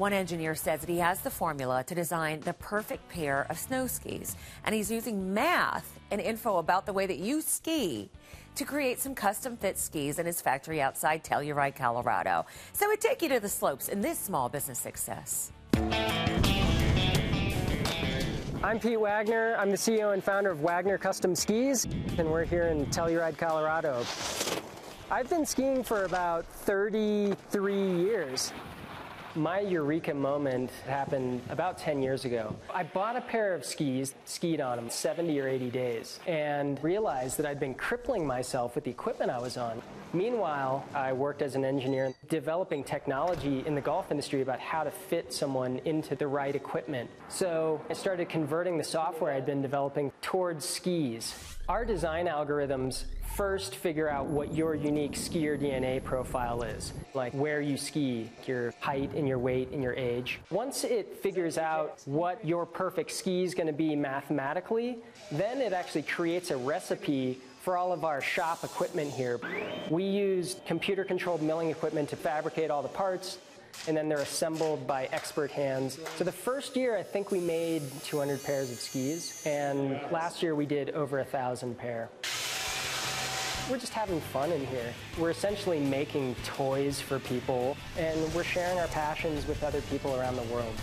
One engineer says that he has the formula to design the perfect pair of snow skis, and he's using math and info about the way that you ski to create some custom fit skis in his factory outside Telluride, Colorado. So we take you to the slopes in this small business success. I'm Pete Wagner. I'm the CEO and founder of Wagner Custom Skis, and we're here in Telluride, Colorado. I've been skiing for about 33 years. My eureka moment happened about 10 years ago. I bought a pair of skis, skied on them 70 or 80 days, and realized that I'd been crippling myself with the equipment I was on. Meanwhile, I worked as an engineer developing technology in the golf industry about how to fit someone into the right equipment. So I started converting the software I'd been developing towards skis. Our design algorithms first figure out what your unique skier DNA profile is, like where you ski, your height and your weight and your age. Once it figures out what your perfect ski is going to be mathematically, then it actually creates a recipe for all of our shop equipment here. We use computer controlled milling equipment to fabricate all the parts, and then they're assembled by expert hands. So the first year, I think we made 200 pairs of skis, and last year we did over a thousand pair. We're just having fun in here. We're essentially making toys for people, and we're sharing our passions with other people around the world.